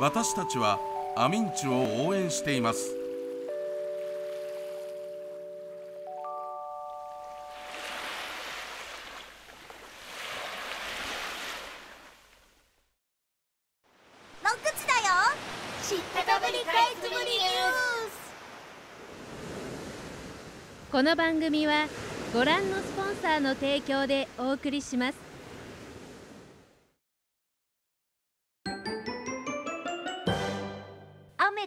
私たちはアミンチュを応援しています。モクチだよ。知ったかぶりかいつぶりニュース。この番組はご覧のスポンサーの提供でお送りします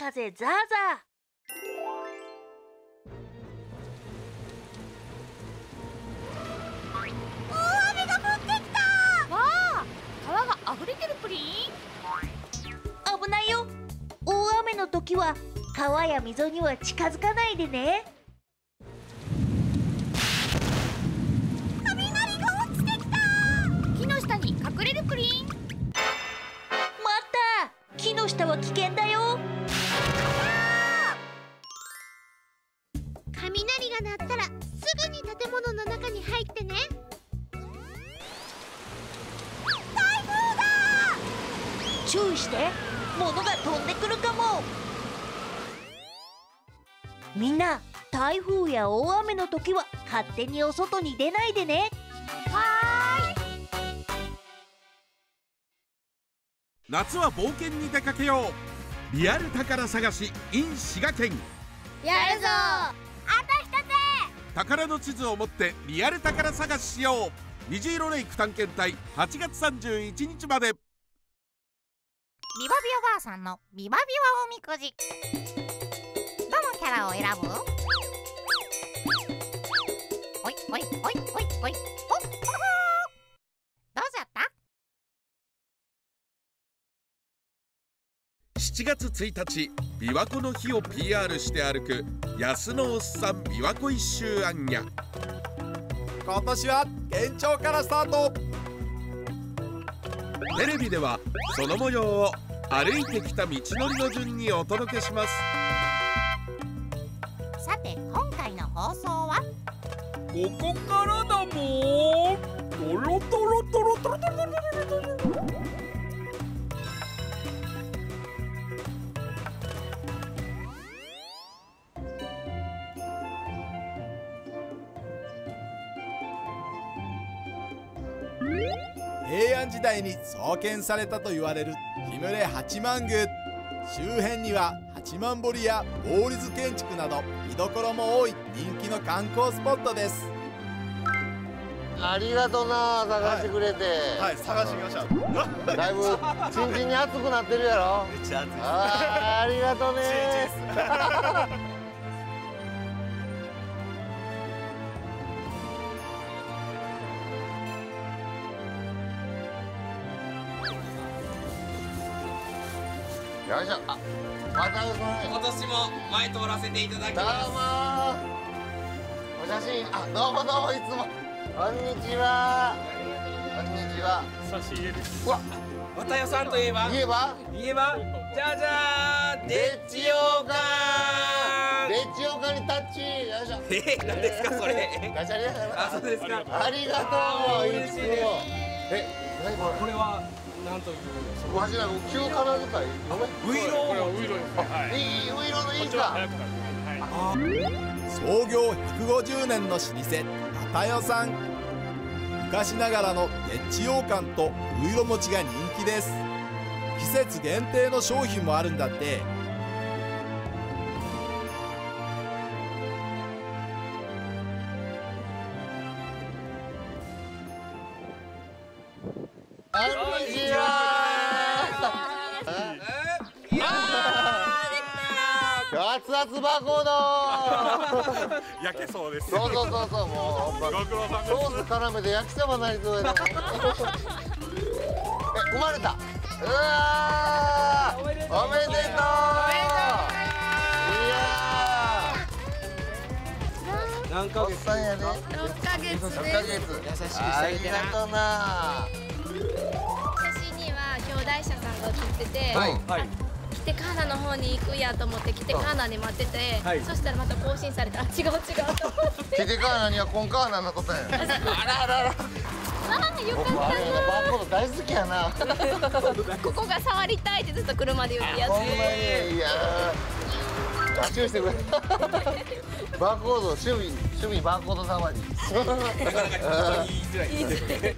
風ザーザー。大雨が降ってきた。わあ川が溢れてるプリン？危ないよ。大雨の時は川や溝には近づかないでね。雷が落ちてきた。木の下に隠れるプリン？待った木の下は危険だよ中に入ってね。注意して。物が飛んでくるかも。みんな台風や大雨の時は勝手にお外に出ないでね。夏は冒険に出かけよう。リアル宝探し in 滋賀県。やるぞ宝の地図を持ってリアル宝探ししよう。虹色レイク探検隊8月31日まで。ビバビおばあさんのビバビワおみくじ。どのキャラを選ぶ？おいおいおいおいおい。7月1日琵琶湖の日を PR して歩く安のおっさん琵琶湖一周アンニャ今年は県庁からスタート。テレビではその模様を歩いてきた道のりの順にお届けします。さて今回の放送は？ここからだもん。トロトロトロトロトロトロトロトロ平安時代に創建されたと言われる氷室八幡宮。周辺には八幡堀や法律建築など見どころも多い人気の観光スポットです。ありがとな探してくれて、はい。探してきました。だいぶちんちんに熱くなってるやろ。めっちゃ暑いありがとね よいしょ。あまた今年も前通らせていただきどうますもお写真あどうもどうもいつも。こんにちは。こんにちは。差し入れです。うわ。綿代さんといえば？言えば言えばじゃじゃーん。でっちようかでっちおかにタッチ。よいしょ。えー、何ですかそれ。ガチャリあそうですか。ありがとう。いつも嬉しいです。え何ここれはなんというれわしら旧仮名遣いウイローウイロです。はい。いいウイロのいいこっちはか。はい。創業150年の老舗又代さん昔ながらのでっち羊羹とウイロ餅が人気です季節限定の商品もあるんだって熱々箱の焼けそうです。そうそうそうそうもうほんまご苦労さんです。ソース絡めて焼きそばなりそうやな。え生まれた。うわー。おめでとう。おめでとういや何ー。おっさんやね6ヶ月6でヶ月。優しくしてありあげてな。がとうな。写真には兄弟車さんが写ってて、はい。はい来てカーナの方に行くやと思って来てカーナに待ってて、はい。そしたらまた更新されてあ違う違うと思って。キテカーナにはコンカーナになっとったん。やあらあら。あらあよか僕あれやなバーコード大好きやな。ったここが触りたいってずっと車で言ってやつ。ほんまに。いやー。あ注意してくれ。バーコード趣味趣味バーコード触り。なかなか言いづらい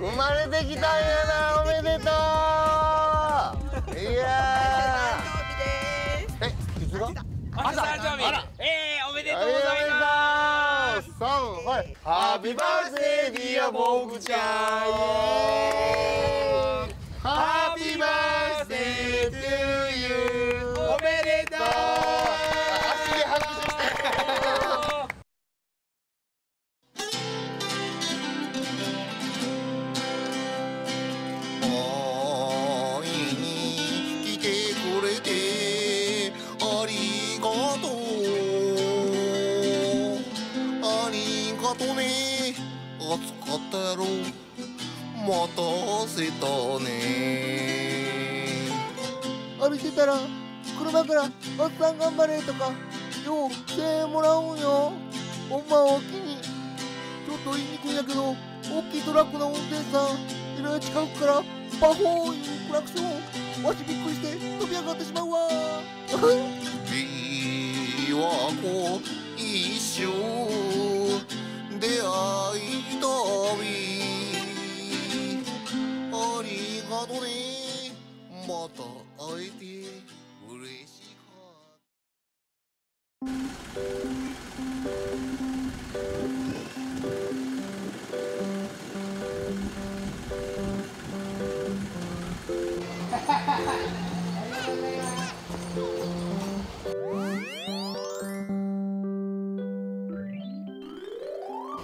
生まれてきたんやなおめでとう。いやー。えいつが朝誕生日えー、おめでとうございますございます。三はい。ハッピーバースデーディアボブちゃん。ハッピーバースデー歩いてたら車から「おっさん頑張れ」とかよう声援もらうんよ。ほんまおきにちょっと言いにくいんやけど大きいトラックの運転手さんいろいろ近くからパホーいうクラクションわしびっくりして飛び上がってしまうわ。琵琶湖一周出会い旅また会えて嬉し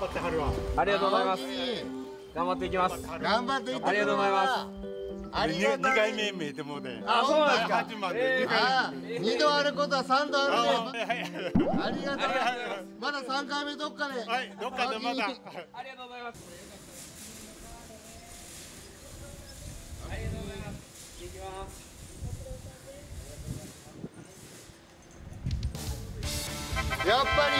かったありがとうございます。頑張っていきます。頑張ってありがとうございますありがとう二回目見えてもうてあそうなんですか。八万でえー二回あ二度あることは三度あるね。ありがとうまだ三回目どっかで。はいどっかでまたありがとうございますありがとうございます。行きます。やっぱり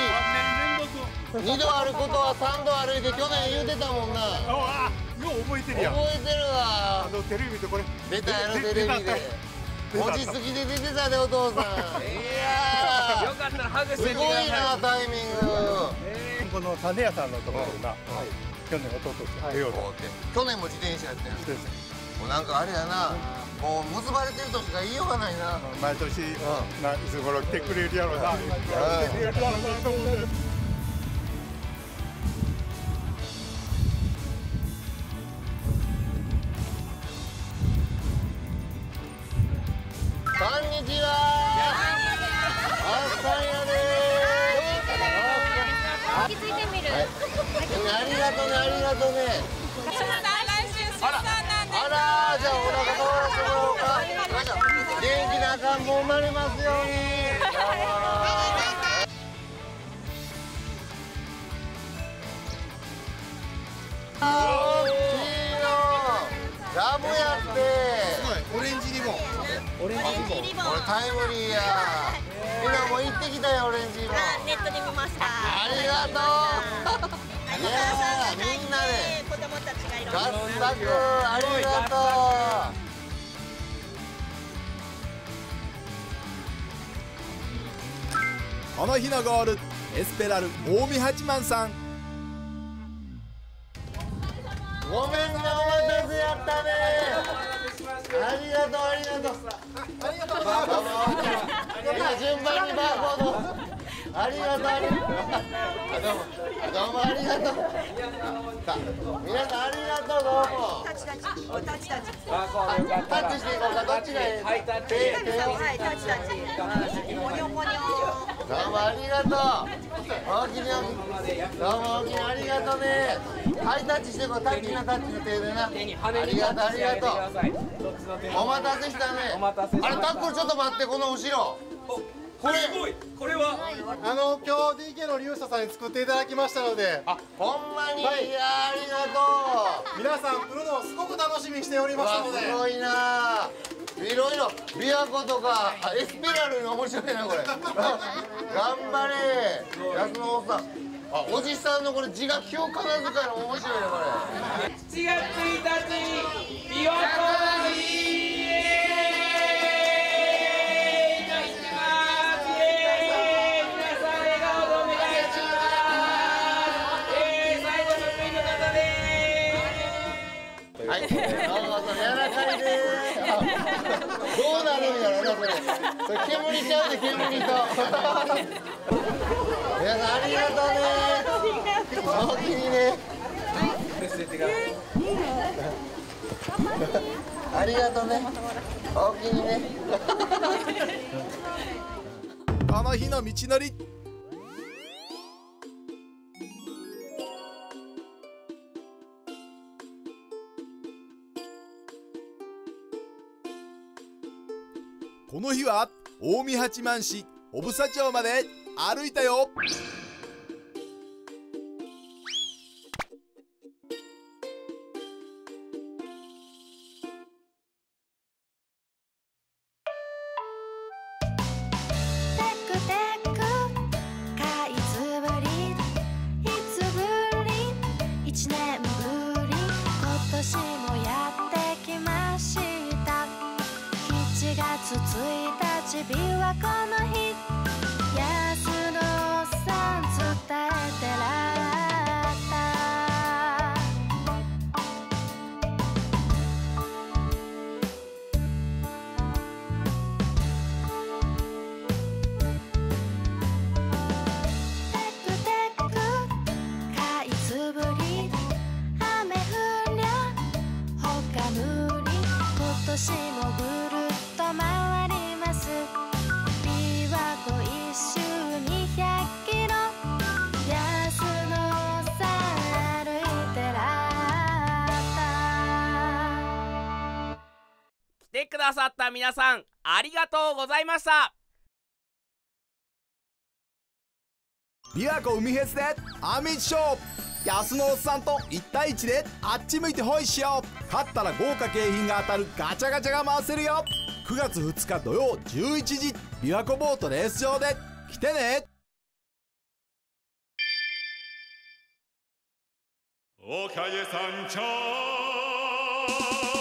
二度あることは三度歩いて去年言うてたもんな。ああよう覚えてるやん。覚えてるわ。あのテレビでこれ。出たやろでテレビで。文字好きで出てたでお父さん。いやよかったらハグー。すしてみてくだごいなタイミング。この種屋さんのところでな去年弟と出ようと。去年も自転車やっもうなんかあれやな。もう結ばれてるとしか言いようがな。いな毎年ないつ頃来てくれるやろうな。来 てくれるやろうなと思ってがとうねありがとうね。あらあらじゃあお腹うか元気な赤ん坊生まれますようにいのラブやってオレンジリボン。これタイムリーやみんなもう行って。きたよオレンジ色ネットで見ました。ありがとう合作ありがとう。この日のゴールエスペラル近江八幡さん。ごめんねお待たせやったね。ありがとうありがとう。ありがとうどうも今順番にバーコードありがとう。ありがとう。どう。もどう。もありがとう。さ皆さんありがとう。どう。もタッチタッチタッチタッチあこう。よかったタッチしていこう。かどっちがいいはいタッチはいタッチタッチモニョモニョどう。もありがとう。大きに大き。どう。も大きにありがとう。ね。ハイタッチしてこう、タッチなタッチの手でな。手にあ羽にタりがとう。ありがとう。お待たせしたね。お待たせあれタックルちょっと待ってこの後ろ。これすごいこれは？あの今日 DK のリュウサさんに作っていただきましたので。あほんまに、はい。い、やありがと皆さん来るのをすごく楽しみにしておりう。ますので。わすごいな。いろいろ琵琶湖とかあエスペラルに面白いなこれ。頑張れ。安野さん。あおじさんのこれ字が記憶仮名遣いの面白いねこれ。7月1日がとうね。おおきにね。この日の道のりこの日は近江八幡市小房町まで歩いたよ月1日琵琶湖の日安野さん伝えてらったテクテクかいつぶり雨降りゃほかむり今年もぐるださった皆さんありがとうございました。琵琶湖海フェスでアミチショー。安野おっさんと1対1であっち向いてほいしよう。勝ったら豪華景品が当たるガチャガチャが回せるよ。9月2日土曜11時琵琶湖ボートレース場で。来てね。おかげさんちゃ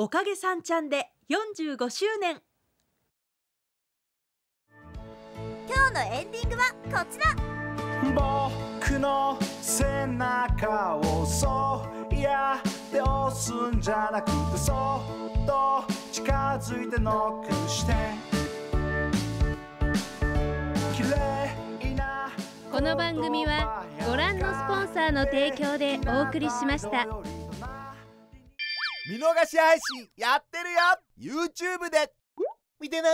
おかげさんちゃんで45周年今日のエンディングはこちら。僕の背中をそうやって押すんじゃなくてそっと近づいてノックして。この番組はご覧のスポンサーの提供でお送りしました見逃し配信やってるよ。YouTube で。見てな。